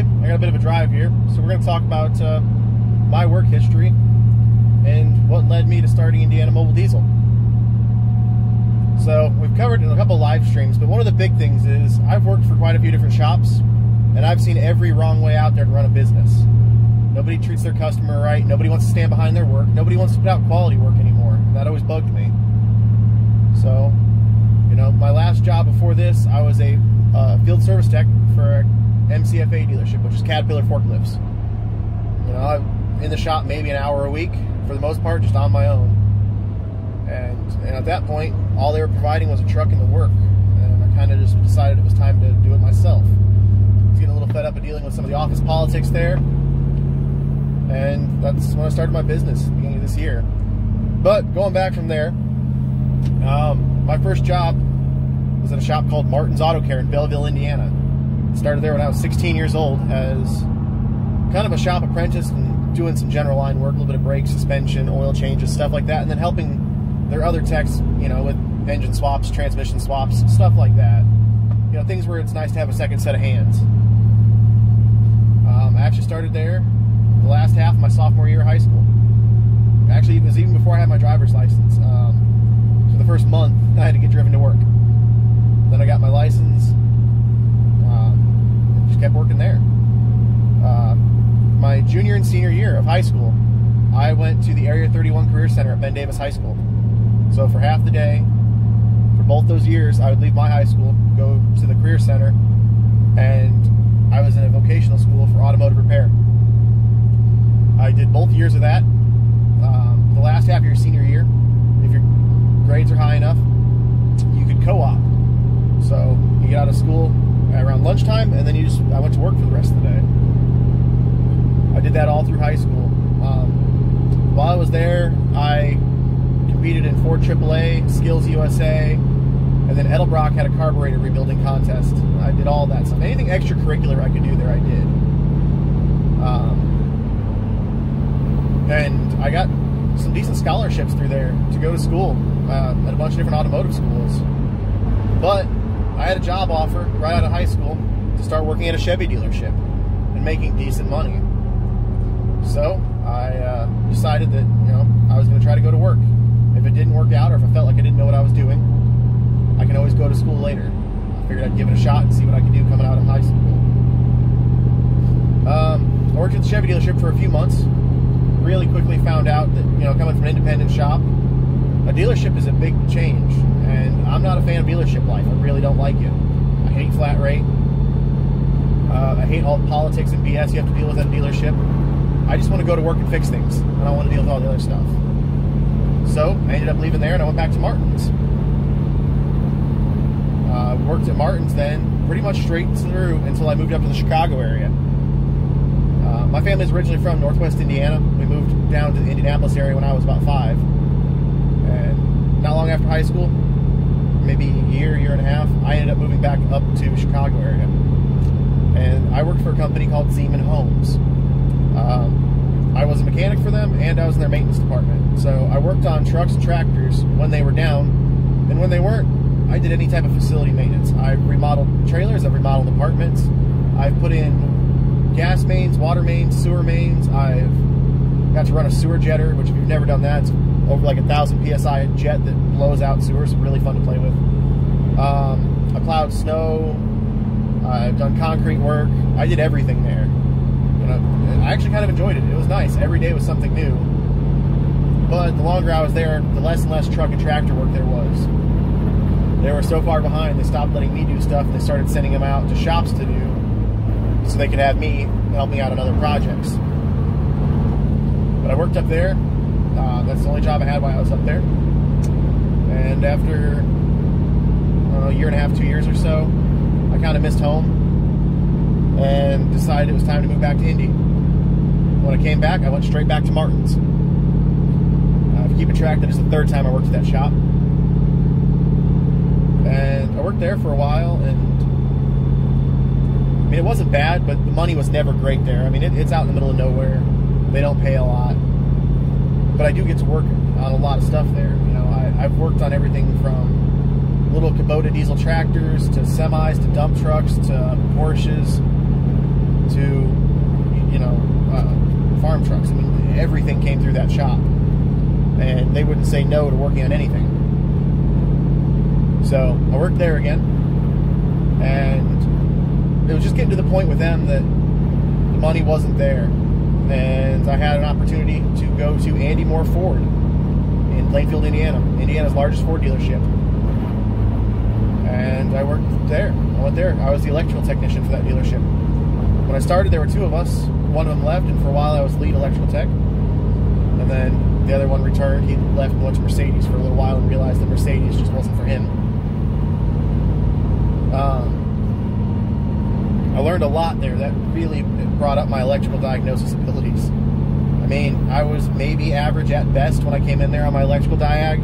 I got a bit of a drive here, so we're going to talk about uh, my work history and what led me to starting Indiana Mobile Diesel. So we've covered in a couple live streams, but one of the big things is I've worked for quite a few different shops, and I've seen every wrong way out there to run a business. Nobody treats their customer right. Nobody wants to stand behind their work. Nobody wants to put out quality work anymore. That always bugged me. So, you know, my last job before this, I was a uh, field service tech for a MCFA dealership, which is Caterpillar forklifts. You know, I'm in the shop maybe an hour a week, for the most part, just on my own. And, and at that point, all they were providing was a truck and the work. And I kind of just decided it was time to do it myself. I was getting a little fed up of dealing with some of the office politics there. And that's when I started my business, beginning of this year. But going back from there, um, my first job was at a shop called Martin's Auto Care in Belleville, Indiana. Started there when I was 16 years old as kind of a shop apprentice and doing some general line work, a little bit of brake, suspension, oil changes, stuff like that, and then helping their other techs, you know, with engine swaps, transmission swaps, stuff like that. You know, things where it's nice to have a second set of hands. Um, I actually started there the last half of my sophomore year of high school. Actually, it was even before I had my driver's license. Um, for the first month, I had to get driven to work. Then I got my license. Kept working there. Uh, my junior and senior year of high school, I went to the Area 31 Career Center at Ben Davis High School. So for half the day, for both those years, I would leave my high school, go to the Career Center, and I was in a vocational school for automotive repair. I did both years of that. Um, the last half of your senior year, if your grades are high enough, you could co-op. So you get out of school around lunchtime, and then you just I went to work for the rest of the day. I did that all through high school. Um, while I was there, I competed in Ford AAA, Skills USA, and then Edelbrock had a carburetor rebuilding contest. I did all that stuff. Anything extracurricular I could do there, I did. Um, and I got some decent scholarships through there to go to school uh, at a bunch of different automotive schools. But I had a job offer right out of high school to start working at a Chevy dealership and making decent money. So I uh, decided that you know I was going to try to go to work. If it didn't work out, or if I felt like I didn't know what I was doing, I can always go to school later. I figured I'd give it a shot and see what I could do coming out of high school. Um, I worked at the Chevy dealership for a few months. Really quickly found out that you know coming from an independent shop, a dealership is a big change, and I'm not a fan of dealership life. I really don't like it. I hate flat rate. Uh, I hate all the politics and BS you have to deal with at a dealership. I just want to go to work and fix things. I don't want to deal with all the other stuff. So I ended up leaving there and I went back to Martin's. Uh, worked at Martin's then pretty much straight through until I moved up to the Chicago area. Uh, my family's originally from Northwest Indiana. We moved down to the Indianapolis area when I was about five. And not long after high school, maybe a year, year and a half, I ended up moving back up to Chicago area. And I worked for a company called Zeman Homes. Um, I was a mechanic for them, and I was in their maintenance department. So I worked on trucks and tractors when they were down, and when they weren't, I did any type of facility maintenance. I remodeled trailers, I remodeled apartments, I've put in gas mains, water mains, sewer mains. I've got to run a sewer jetter, which if you've never done that, over like a thousand psi jet that blows out sewers. Really fun to play with. Um, I plowed snow. I've done concrete work. I did everything there. You know, I actually kind of enjoyed it. It was nice. Every day was something new. But the longer I was there, the less and less truck and tractor work there was. They were so far behind, they stopped letting me do stuff they started sending them out to shops to do so they could have me help me out on other projects. But I worked up there. Uh, that's the only job I had while I was up there. And after a year and a half, two years or so, I kind of missed home and decided it was time to move back to Indy. When I came back, I went straight back to Martin's. Uh, if you keep a track, that is the third time I worked at that shop. And I worked there for a while, and I mean, it wasn't bad, but the money was never great there. I mean, it, it's out in the middle of nowhere. They don't pay a lot, but I do get to work on a lot of stuff there. You know, I, I've worked on everything from little Kubota diesel tractors to semis to dump trucks to Porsches to, you know, uh, farm trucks. I mean, everything came through that shop, and they wouldn't say no to working on anything. So I worked there again, and it was just getting to the point with them that the money wasn't there, and I had an opportunity to go to Andy Mohr Ford in Plainfield, Indiana, Indiana's largest Ford dealership. And I worked there. I went there. I was the electrical technician for that dealership. When I started, there were two of us. One of them left, and for a while I was lead electrical tech. And then the other one returned. He left and went to Mercedes for a little while and realized that Mercedes just wasn't for him. Um, I learned a lot there that really brought up my electrical diagnosis abilities. Mean, I was maybe average at best when I came in there on my electrical diag.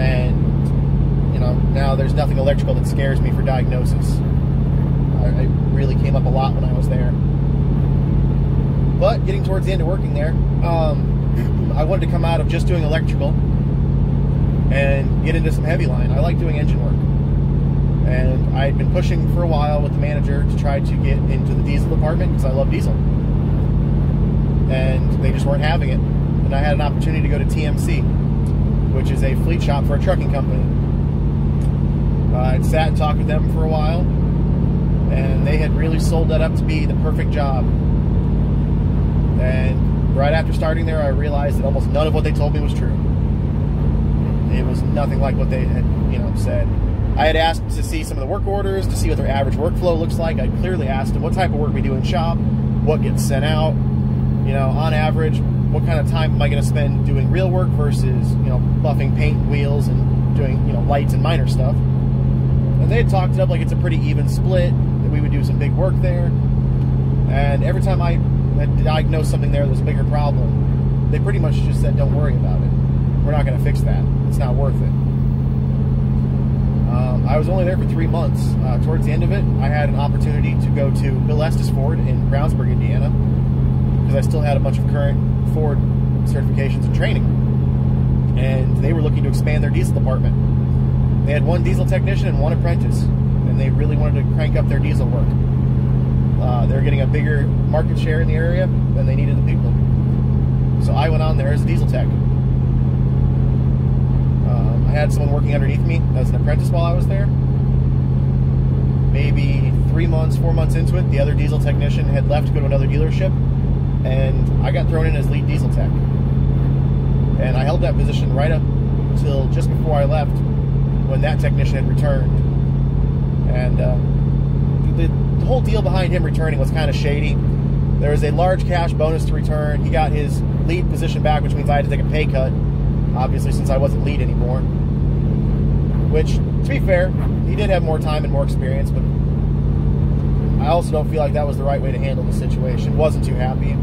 And, you know, now there's nothing electrical that scares me for diagnosis. I, I really came up a lot when I was there. But getting towards the end of working there, um, I wanted to come out of just doing electrical and get into some heavy line. I like doing engine work. And I had been pushing for a while with the manager to try to get into the diesel department because I love diesel. And they just weren't having it. And I had an opportunity to go to TMC, which is a fleet shop for a trucking company. Uh, I'd sat and talked with them for a while, and they had really sold that up to be the perfect job. And right after starting there, I realized that almost none of what they told me was true. It was nothing like what they had, you know, said. I had asked to see some of the work orders, to see what their average workflow looks like. I clearly asked them what type of work we do in shop, what gets sent out, you know, on average, what kind of time am I going to spend doing real work versus, you know, buffing paint wheels and doing, you know, lights and minor stuff. And they had talked it up like it's a pretty even split, that we would do some big work there. And every time I diagnosed something there that was a bigger problem, they pretty much just said, don't worry about it. We're not going to fix that. It's not worth it. Um, I was only there for three months. Uh, towards the end of it, I had an opportunity to go to Bill Estes Ford in Brownsburg, Indiana, because I still had a bunch of current Ford certifications and training. And they were looking to expand their diesel department. They had one diesel technician and one apprentice, and they really wanted to crank up their diesel work. Uh, they were getting a bigger market share in the area, and they needed the people. So I went on there as a diesel tech. Um, I had someone working underneath me as an apprentice while I was there. Maybe three months, four months into it, the other diesel technician had left to go to another dealership, I got thrown in as lead diesel tech. And I held that position right up until just before I left, when that technician had returned. And uh, the, the whole deal behind him returning was kind of shady. There was a large cash bonus to return. He got his lead position back, which means I had to take a pay cut obviously, since I wasn't lead anymore. Which, to be fair, he did have more time and more experience, but I also don't feel like that was the right way to handle the situation. Wasn't too happy.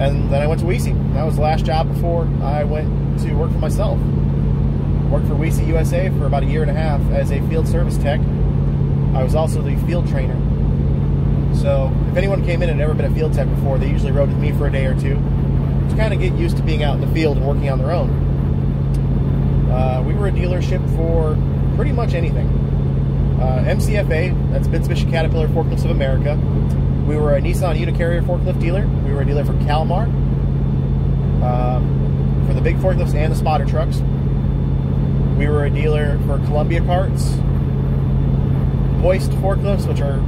And then I went to Wiese. That was the last job before I went to work for myself. Worked for Wiese USA for about a year and a half as a field service tech. I was also the field trainer. So if anyone came in and never been a field tech before, they usually rode with me for a day or two to kind of get used to being out in the field and working on their own. Uh, we were a dealership for pretty much anything. Uh, MCFA, that's Mitsubishi Caterpillar Forklifts of America. We were a Nissan Unicarrier forklift dealer. We were a dealer for Kalmar, um, for the big forklifts and the spotter trucks. We were a dealer for Columbia carts, hoist forklifts, which are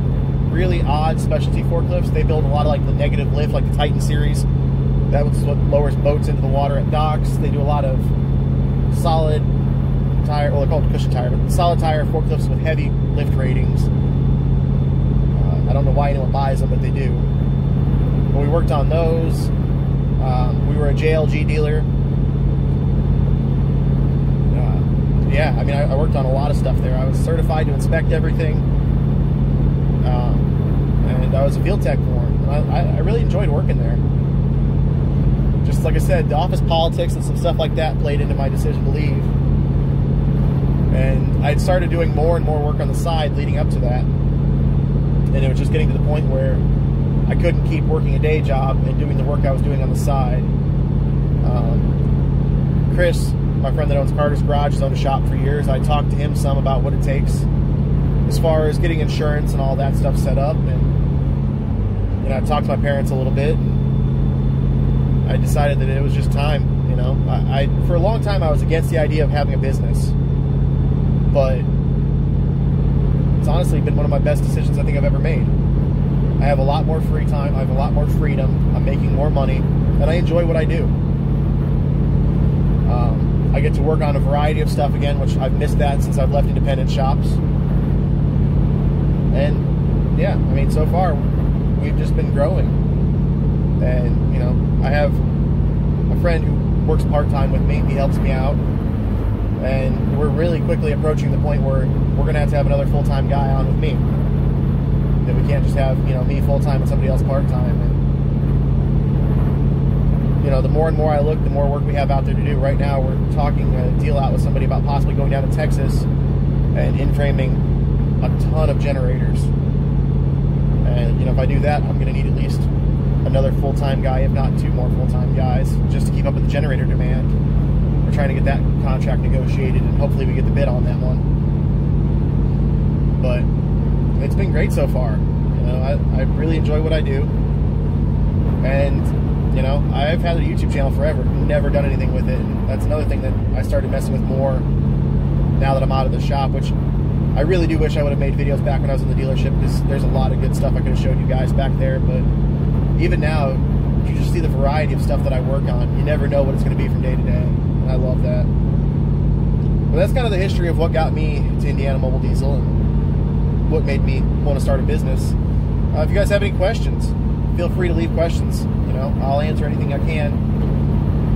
really odd specialty forklifts. They build a lot of like the negative lift, like the Titan series. That was what lowers boats into the water at docks. They do a lot of solid tire, well, they're called cushion tire, but solid tire forklifts with heavy lift ratings. I don't know why anyone buys them, but they do. But we worked on those. Um, we were a JLG dealer. Uh, yeah, I mean, I, I, worked on a lot of stuff there. I was certified to inspect everything. Um, and I was a field tech for them. I, I really enjoyed working there just like I said, the office politics and some stuff like that played into my decision to leave. And I'd started doing more and more work on the side leading up to that. And it was just getting to the point where I couldn't keep working a day job and doing the work I was doing on the side. Um, Chris, my friend that owns Carter's Garage, has owned a shop for years. I talked to him some about what it takes as far as getting insurance and all that stuff set up. And I talked to my parents a little bit. I decided that it was just time. You know, I, I for a long time I was against the idea of having a business, but it's honestly been one of my best decisions I think I've ever made. I have a lot more free time. I have a lot more freedom. I'm making more money, and I enjoy what I do. Um, I get to work on a variety of stuff again, which I've missed that since I've left independent shops. And yeah, I mean, so far we've just been growing. And you know, I have a friend who works part time with me. He helps me out, and we're really quickly approaching the point where we're going to have to have another full time guy on with me that we can't just have you know me full time and somebody else part time. And you know, the more and more I look, the more work we have out there to do. Right now, we're talking a deal out with somebody about possibly going down to Texas and in framing a ton of generators. And you know, if I do that, I'm going to need at least another full time guy, if not two more full time guys, just to keep up with the generator demand. Trying to get that contract negotiated, and hopefully, we get the bid on that one. But it's been great so far. You know, I, I really enjoy what I do. And, you know, I've had a YouTube channel forever, never done anything with it. And that's another thing that I started messing with more now that I'm out of the shop, which I really do wish I would have made videos back when I was in the dealership because there's a lot of good stuff I could have showed you guys back there. But even now, you just see the variety of stuff that I work on. You never know what it's going to be from day to day. I love that. But that's kind of the history of what got me to Indiana Mobile Diesel and what made me want to start a business. Uh, if you guys have any questions, feel free to leave questions. You know, I'll answer anything I can.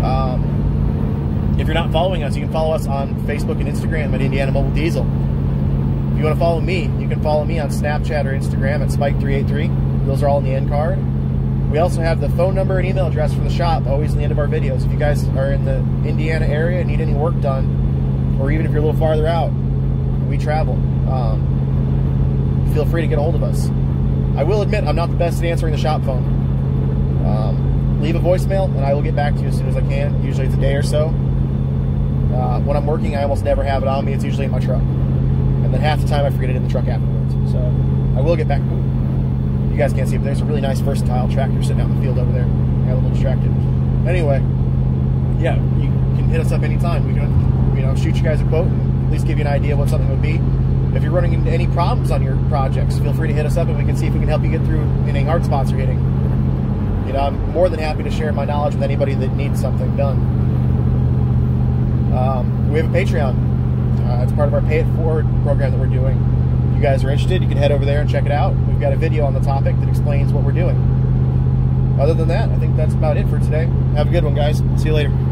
Um, if you're not following us, you can follow us on Facebook and Instagram at Indiana Mobile Diesel. If you want to follow me, you can follow me on Snapchat or Instagram at Spike383. Those are all in the end card. We also have the phone number and email address for the shop always in the end of our videos. If you guys are in the Indiana area and need any work done, or even if you're a little farther out, we travel. Um, feel free to get a hold of us. I will admit I'm not the best at answering the shop phone. Um, leave a voicemail and I will get back to you as soon as I can. Usually it's a day or so. Uh, when I'm working, I almost never have it on me. It's usually in my truck. And then half the time I forget it in the truck afterwards. So I will get back. You guys can't see, but there's a really nice versatile tractor sitting out in the field over there. I got a little distracted. Anyway, yeah, you can hit us up anytime. We can, you know, shoot you guys a quote and at least give you an idea of what something would be. If you're running into any problems on your projects, feel free to hit us up and we can see if we can help you get through any hard spots you're hitting. You know, I'm more than happy to share my knowledge with anybody that needs something done. Um, we have a Patreon. Uh, it's part of our Pay It Forward program that we're doing. You guys are interested, you can head over there and check it out. We've got a video on the topic that explains what we're doing. Other than that, I think that's about it for today. Have a good one, guys. See you later.